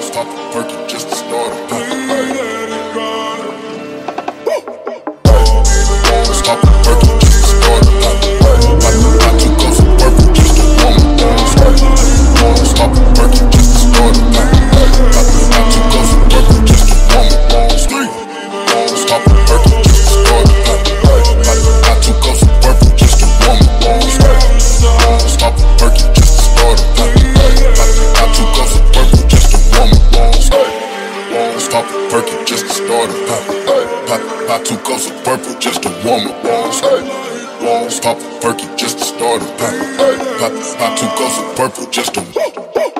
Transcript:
Stop perky just to start perky just to start a I took off some purple just to warm up. Stop the perky just to start a I took off some purple just to Stop the perky